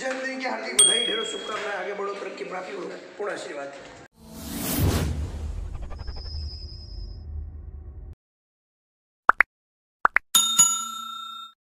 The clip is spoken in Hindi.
जन्मदिन की हार्दिक बधाई ढेरों शुभकामनाएँ आगे बढ़ो तरक्की प्राप्ति हो पूर्ण आशीर्वाद।